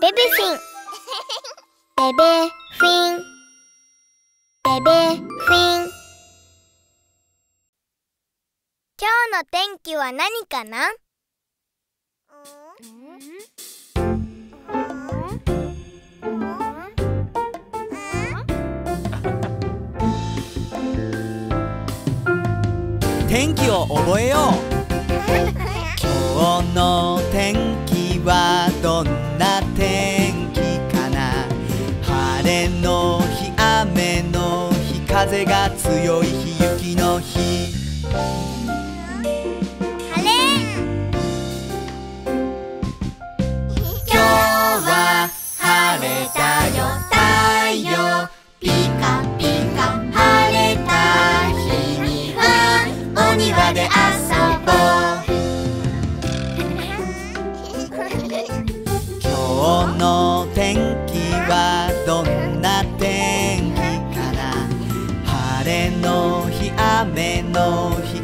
ベベフィン。ベベフィン。ベベフィン。今日の天気は何かな？天気を覚えよう。今日の天気はどんな？天気かな。晴れの日雨の日風が強い日雪の日。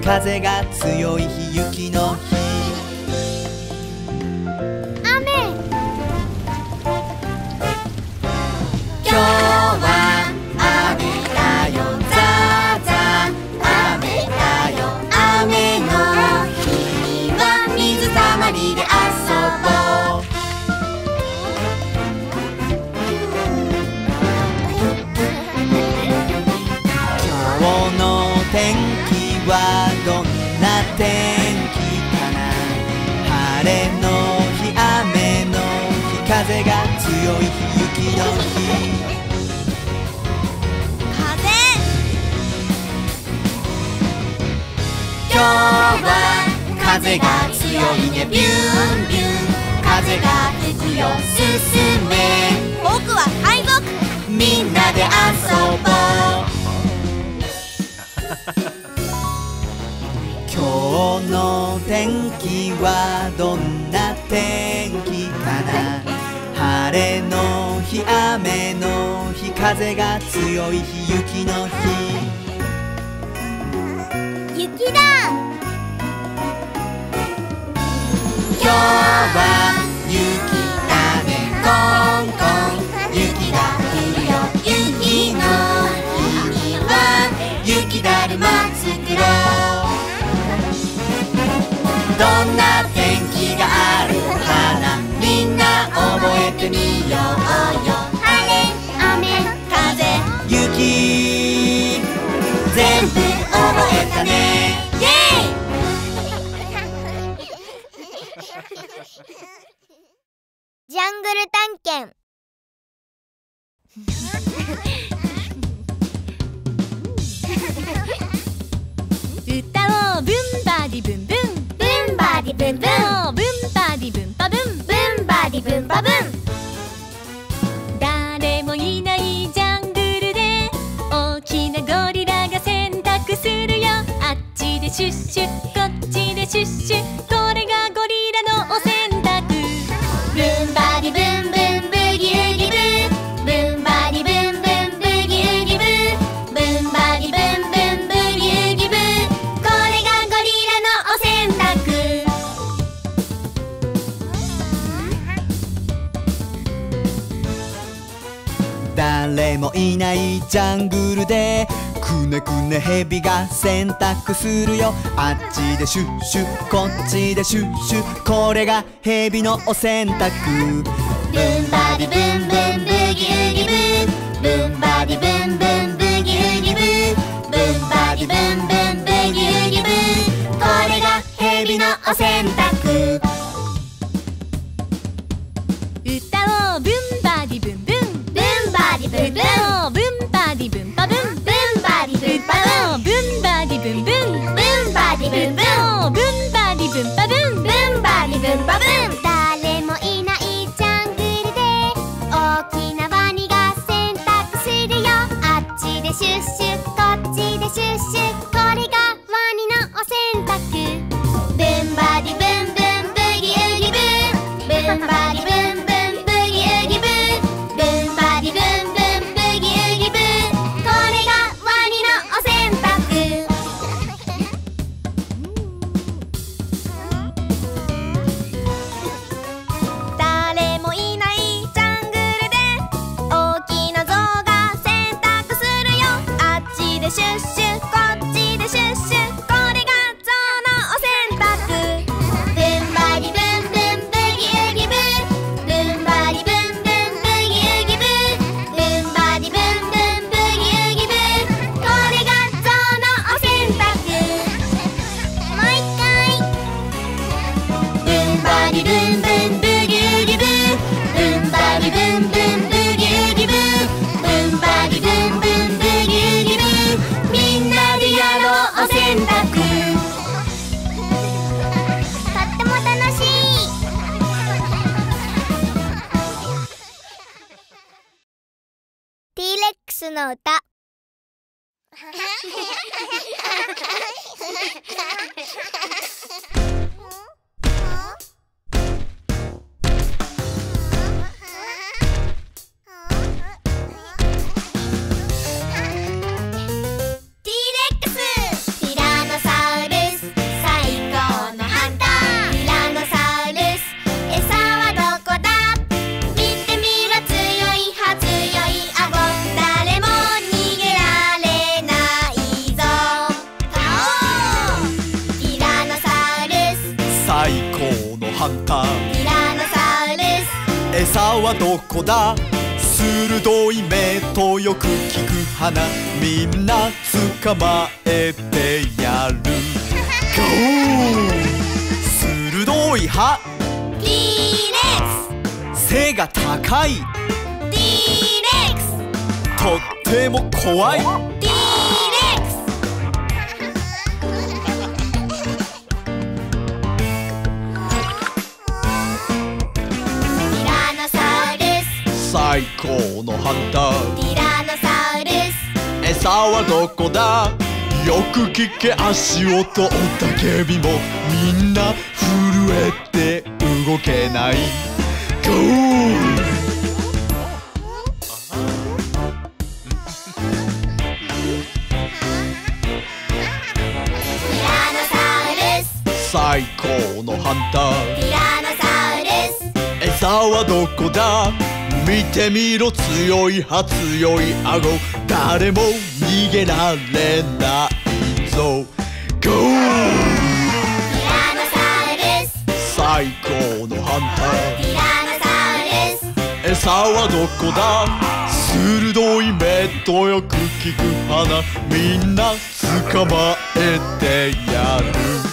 風が強い風が強い日雪の日。風。今日は風が強いね。ビュンビュン。風が吹くよ。進め。僕は海賊みんなで遊ぼう。今日の天気はどんな天気？晴れの日雨の日風が強い日雪の日。雪だ。今日は雪だねコンコン雪が降るよ雪の日には雪だるま作ろう。どんな天気がある？てみようよ。晴れ雨風雪。全部覚えたね。イエイ。ジャングル探検。歌おうブンバディブンブン。ブンバディブンブン。ブンバディブンパブン。ブンバディブンバブンするよ。あっちでシュッシュこっちでシュッシュこれがゴリラのお洗濯。ブンバディブンブンブギウギブ。ブンバディブンブンブギウギブ。ブンバディブンブンブギウギブこれがゴリラのお洗濯。誰もいないジャングルでくねくねヘビが洗濯するよ。あっちでシュッシュこっちでシュッシュこれがヘビのお洗濯。ブンバディブンブンブギウギブンブンバディブンブンブギウギブン。ブンバディブンブンブギウギブン。これがヘビのお洗濯。シュッシュこっちでシュッシュとよく聞く花みんな捕まえてやる。ゴー鋭い歯。T レックス背が高い。T レックスとっても怖い。T レックスティラノサウルス最高のハンター餌はどこだ？よく聞け足音雄たけびもみんな震えて動けない。G o 最高のハンターティラノサウルス。餌はどこだ？見てみろ。強いは強い顎。誰も逃げられないぞ。GO! 最高のハンターティラノサウルス。餌はどこだ？鋭い目とよく効く花。みんな捕まえてやる。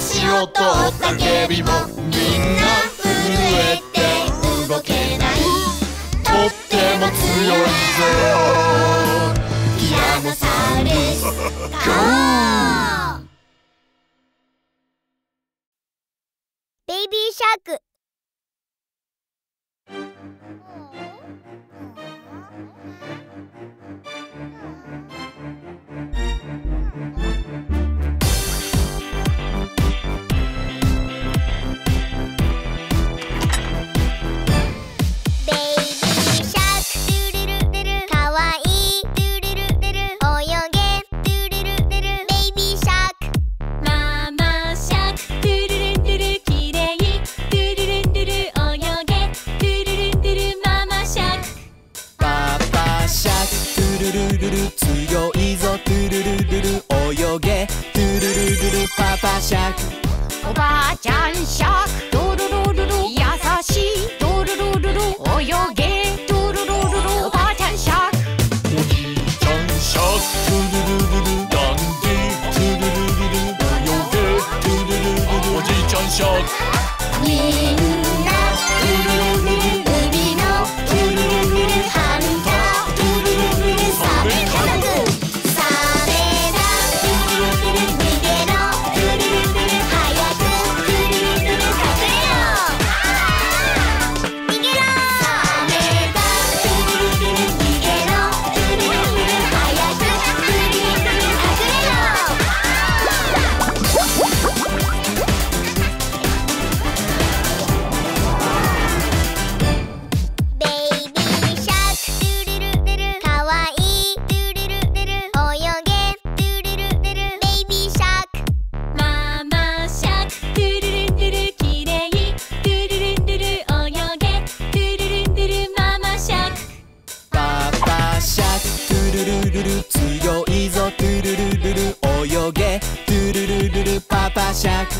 潮と雄たびもみんな震えて動けない。とっても強いぞティラノサウルスゴー！ベイビーシャーク。shack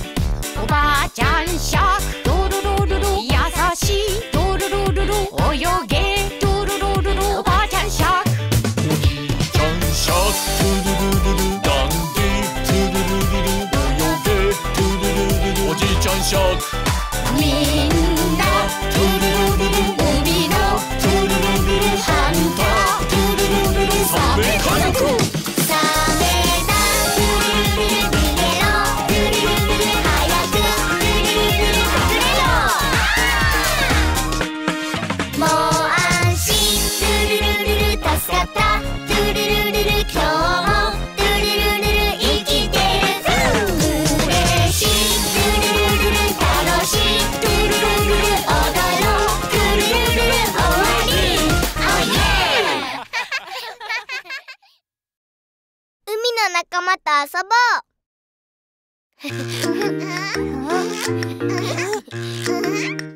遊ぼう。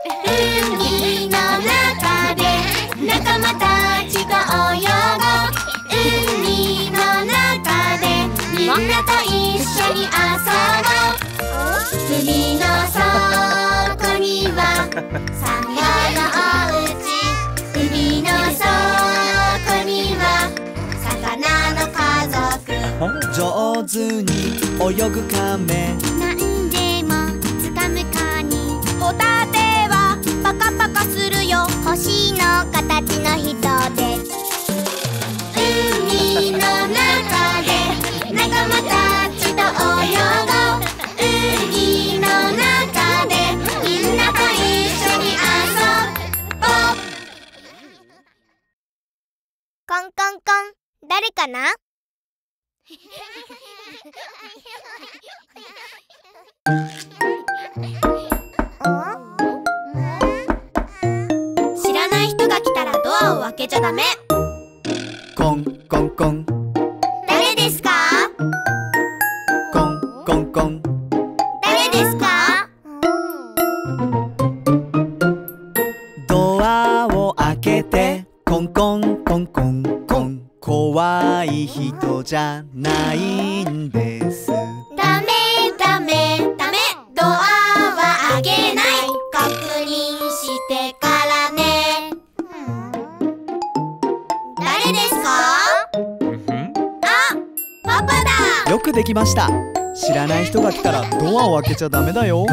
海の中で仲間たちと泳ごう。海の中でみんなと一緒に遊ぼう。海の底には産業のおうち。海の底には魚の家族。上手に泳ぐカメ何でもつかむカニホタテよ。星の形の人で。海の中で仲間たちと泳ごう。コンコンコン。誰かな？お？アを開けちゃダメ。コンコンコン。誰ですか？コンコンコン。誰ですか？ドアを開けてコンコンコンコンコン。怖い人じゃないんで。すできました。知らない人が来たらドアを開けちゃダメだよ。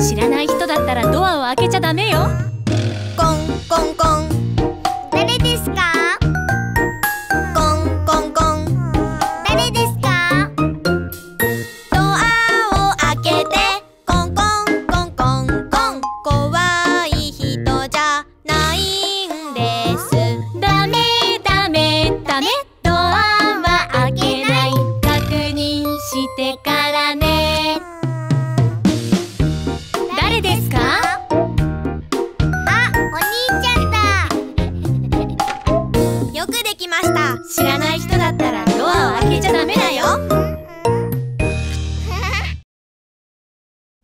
知らない人だったらドアを開けちゃダメよ。